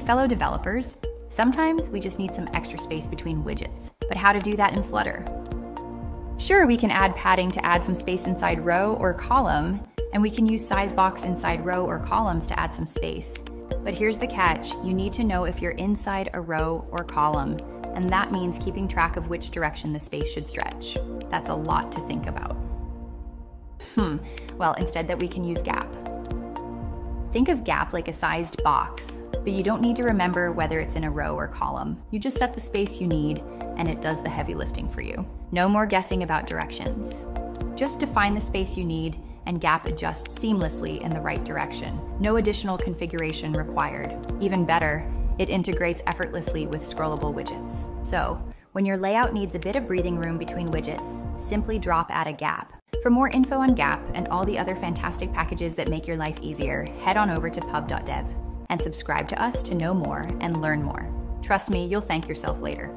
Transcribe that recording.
fellow developers, sometimes we just need some extra space between widgets. But how to do that in Flutter? Sure, we can add padding to add some space inside row or column, and we can use SizedBox inside row or columns to add some space. But here's the catch, you need to know if you're inside a row or column, and that means keeping track of which direction the space should stretch. That's a lot to think about. Hmm, well, instead that we can use gap. Think of gap like a sized box, but you don't need to remember whether it's in a row or column. You just set the space you need, and it does the heavy lifting for you. No more guessing about directions. Just define the space you need and gap adjusts seamlessly in the right direction. No additional configuration required. Even better, it integrates effortlessly with scrollable widgets. So, when your layout needs a bit of breathing room between widgets, simply drop add a gap. For more info on Gap and all the other fantastic packages that make your life easier, head on over to pub.dev and subscribe to us to know more and learn more. Trust me, you'll thank yourself later.